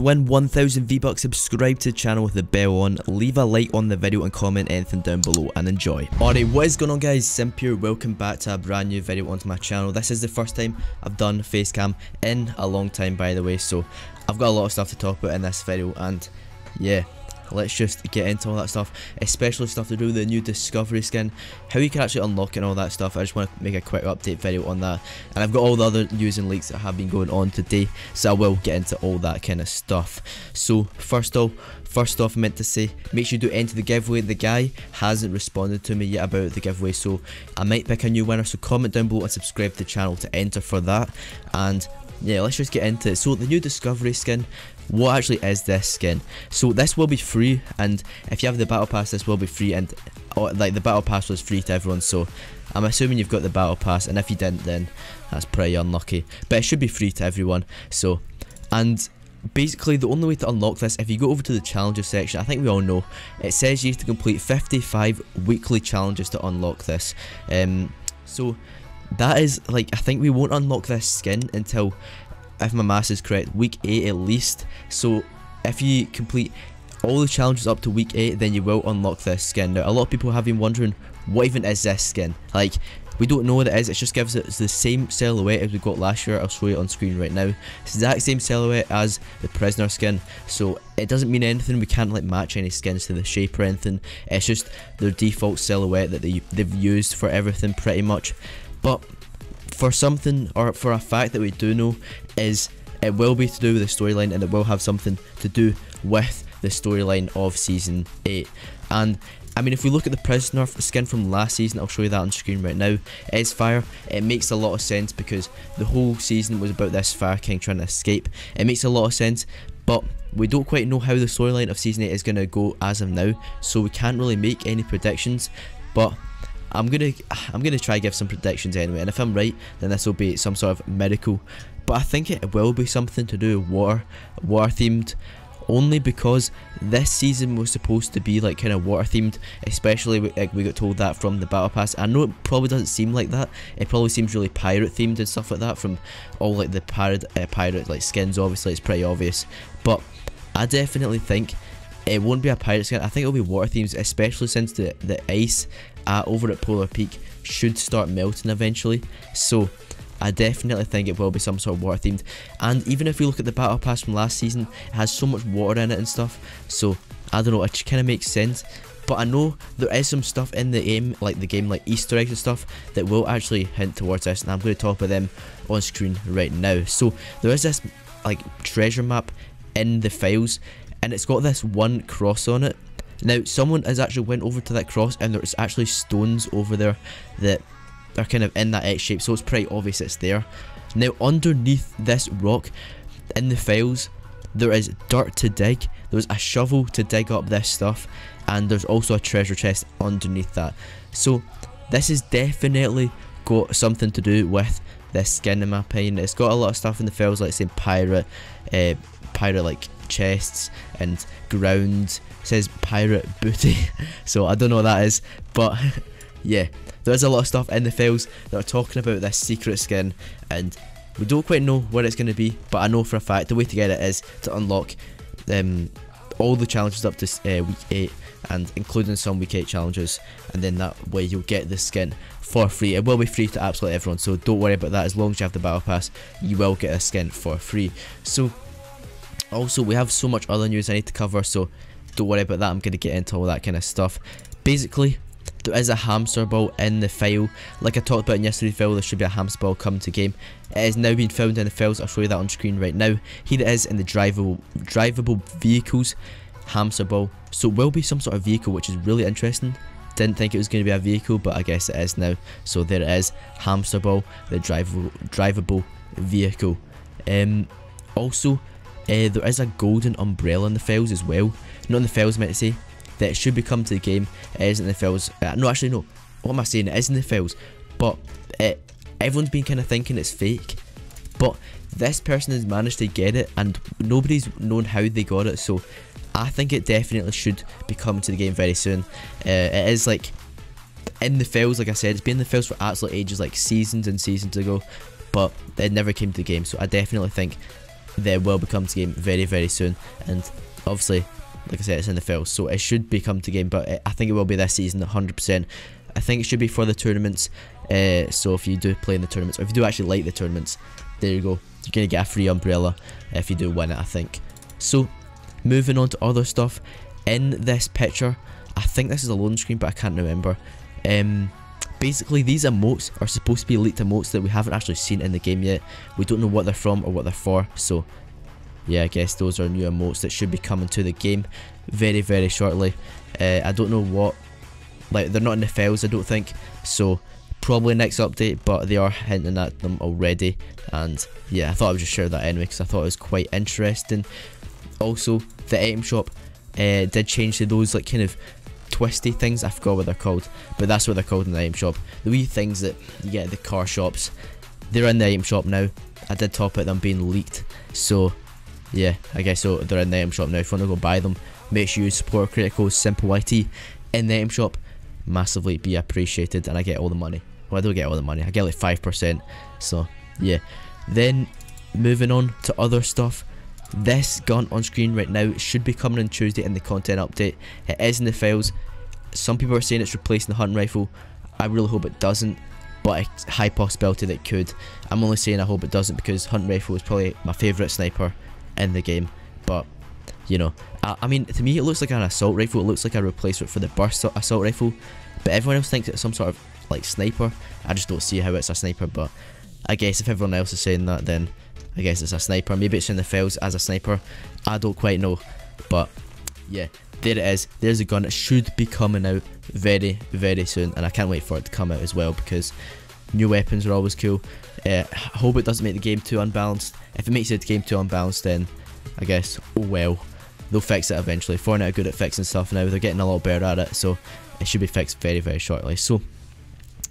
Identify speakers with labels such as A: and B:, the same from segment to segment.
A: Win 1000 V-Bucks, subscribe to the channel with the bell on, leave a like on the video and comment anything down below and enjoy. Alright, what is going on guys? Sympa here, welcome back to a brand new video onto my channel. This is the first time I've done facecam in a long time by the way, so I've got a lot of stuff to talk about in this video and yeah, let's just get into all that stuff, especially stuff to do with the new Discovery skin, how you can actually unlock and all that stuff. I just want to make a quick update video on that. And I've got all the other news and leaks that have been going on today, so I will get into all that kind of stuff. So, first off, First off, I meant to say, make sure you do enter the giveaway. The guy hasn't responded to me yet about the giveaway, so I might pick a new winner. So comment down below and subscribe to the channel to enter for that. And yeah, let's just get into it. So the new Discovery skin, what actually is this skin? So this will be free, and if you have the battle pass, this will be free, and oh, like the battle pass was free to everyone. So I'm assuming you've got the battle pass, and if you didn't, then that's pretty unlucky. But it should be free to everyone. So, and basically the only way to unlock this if you go over to the challenges section i think we all know it says you have to complete 55 weekly challenges to unlock this um so that is like i think we won't unlock this skin until if my math is correct, week 8 at least. So if you complete all the challenges up to week 8, then you will unlock this skin. Now, a lot of people have been wondering, what even is this skin? Like, we don't know what it is, it just gives it the same silhouette as we got last year, I'll show you on screen right now. It's the exact same silhouette as the prisoner skin, so it doesn't mean anything, we can't like match any skins to the shape or anything, it's just their default silhouette that they, they've used for everything pretty much. But for something or for a fact that we do know is it will be to do with the storyline and it will have something to do with the storyline of season 8 and I mean if we look at the prisoner skin from last season I'll show you that on screen right now is fire. It makes a lot of sense because the whole season was about this fire king trying to escape. It makes a lot of sense but we don't quite know how the storyline of season 8 is going to go as of now so we can't really make any predictions. But I'm gonna I'm gonna try give some predictions anyway, and if I'm right, then this will be some sort of miracle. But I think it will be something to do with war, water themed, only because this season was supposed to be like kind of water themed, especially like we got told that from the battle pass. I know it probably doesn't seem like that. It probably seems really pirate themed and stuff like that from all like the pirate uh, pirate like skins. Obviously, it's pretty obvious, but I definitely think it won't be a pirate skin. I think it'll be water themes, especially since the the ice uh, over at Polar Peak should start melting eventually. So I definitely think it will be some sort of water themed. And even if we look at the battle pass from last season, it has so much water in it and stuff. So I don't know, it kind of makes sense. But I know there is some stuff in the game, like the game, like Easter eggs and stuff, that will actually hint towards this. And I'm going to talk about them on screen right now. So there is this like treasure map in the files, and it's got this one cross on it now, someone has actually went over to that cross and there's actually stones over there that are kind of in that X shape, so it's pretty obvious it's there. Now, underneath this rock, in the files, there is dirt to dig, there's a shovel to dig up this stuff, and there's also a treasure chest underneath that. So, this has definitely got something to do with this skin in my opinion. It's got a lot of stuff in the files like saying pirate, uh, pirate like chests and ground. It says pirate booty, so I don't know what that is, but yeah, there's a lot of stuff in the files that are talking about this secret skin, and we don't quite know what it's going to be, but I know for a fact the way to get it is to unlock um, all the challenges up to uh, week 8 and including some week 8 challenges and then that way you'll get the skin for free. It will be free to absolutely everyone so don't worry about that as long as you have the battle pass you will get a skin for free. So also, we have so much other news I need to cover, so don't worry about that. I'm going to get into all that kind of stuff. Basically, there is a hamster ball in the file. Like I talked about in yesterday's file, there should be a hamster ball coming to game. It has now been found in the files. I'll show you that on screen right now. Here it is in the drivable, drivable vehicles hamster ball. So it will be some sort of vehicle, which is really interesting. Didn't think it was going to be a vehicle, but I guess it is now. So there it is, hamster ball, the drivable, drivable vehicle. Um, also, uh, there is a golden umbrella in the files as well. Not in the files, I meant to say. That should be come to the game. It isn't in the files. Uh, no, actually, no. What am I saying? It is in the files. But uh, everyone's been kind of thinking it's fake. But this person has managed to get it and nobody's known how they got it. So I think it definitely should be coming to the game very soon. Uh, it is like in the files, like I said, it's been in the files for absolute ages, like seasons and seasons ago, but it never came to the game. So I definitely think they will be coming to game very very soon. And obviously like I said it's in the field so it should be come to game but I think it will be this season 100% I think it should be for the tournaments. Uh, so if you do play in the tournaments or if you do actually like the tournaments there you go. You're gonna get a free umbrella if you do win it I think. So moving on to other stuff. In this picture I think this is a loan screen but I can't remember. Um, basically these emotes are supposed to be leaked emotes that we haven't actually seen in the game yet. We don't know what they're from or what they're for so yeah I guess those are new emotes that should be coming to the game very very shortly. Uh, I don't know what like they're not in the files I don't think so probably next update but they are hinting at them already and yeah I thought I would just share that anyway because I thought it was quite interesting. Also the item shop uh, did change to those like kind of twisty things. I forgot what they're called, but that's what they're called in the item shop. The wee things that you get at the car shops, they're in the item shop now. I did talk about them being leaked, so yeah, I guess so. They're in the item shop now. If you want to go buy them, make sure you support Critical Simple IT in the item shop. Massively be appreciated, and I get all the money. Well, I don't get all the money. I get like five percent. So yeah. Then moving on to other stuff. This gun on screen right now should be coming on Tuesday in the content update. It is in the files. Some people are saying it's replacing the hunting rifle. I really hope it doesn't, but it's high possibility that it could. I'm only saying I hope it doesn't because hunting rifle is probably my favourite sniper in the game. But you know, I, I, mean, to me it looks like an assault rifle. It looks like a replacement for the burst assault rifle. But everyone else thinks it's some sort of like sniper. I just don't see how it's a sniper. But I guess if everyone else is saying that, then I guess it's a sniper. Maybe it's in the files as a sniper. I don't quite know. But yeah, there it is. There's a gun. It should be coming out very, very soon. And I can't wait for it to come out as well because new weapons are always cool. Uh, I hope it doesn't make the game too unbalanced. If it makes the game too unbalanced, then I guess, oh well. They'll fix it eventually. Fortnite are good at fixing stuff now. They're getting a lot better at it. So it should be fixed very, very shortly. So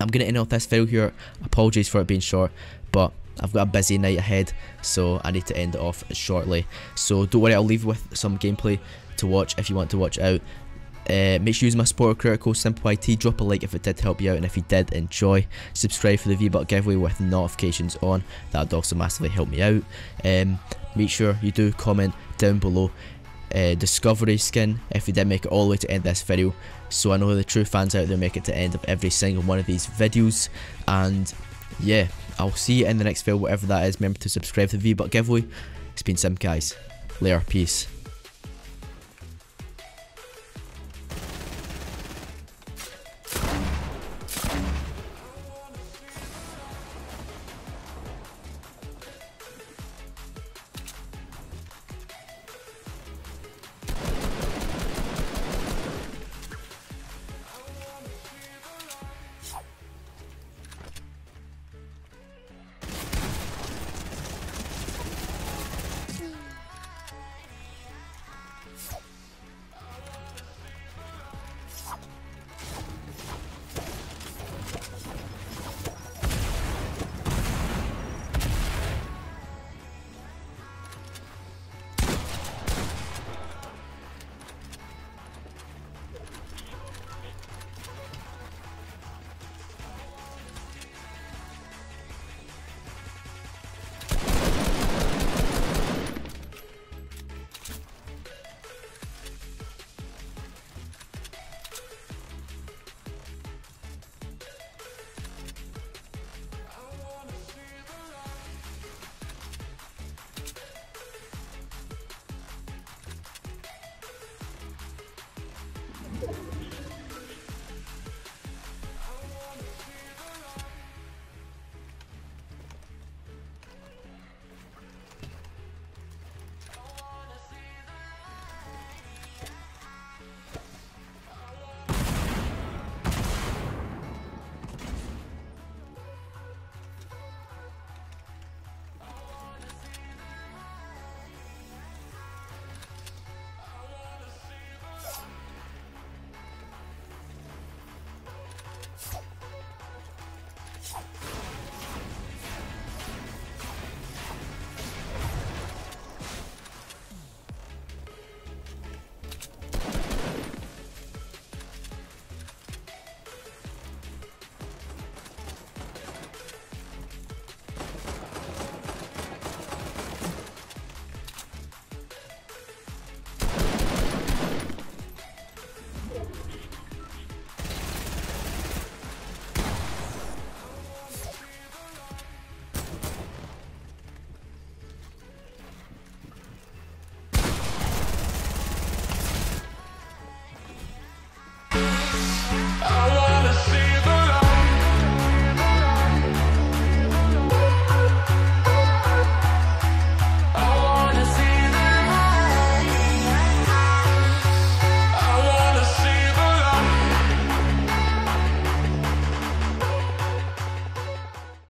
A: I'm going to end off this video here. Apologies for it being short. But I've got a busy night ahead, so I need to end it off shortly. So don't worry, I'll leave with some gameplay to watch if you want to watch out. Uh, make sure you use my support critical simple IT. Drop a like if it did help you out, and if you did enjoy, subscribe for the V-Buck giveaway with notifications on. That would also massively help me out. Um, make sure you do comment down below uh, discovery skin if you did make it all the way to end this video so I know the true fans out there make it to end of every single one of these videos and yeah I'll see you in the next video, whatever that is. Remember to subscribe to the V-Buck giveaway. It's been Sympa, guys. Later. Peace.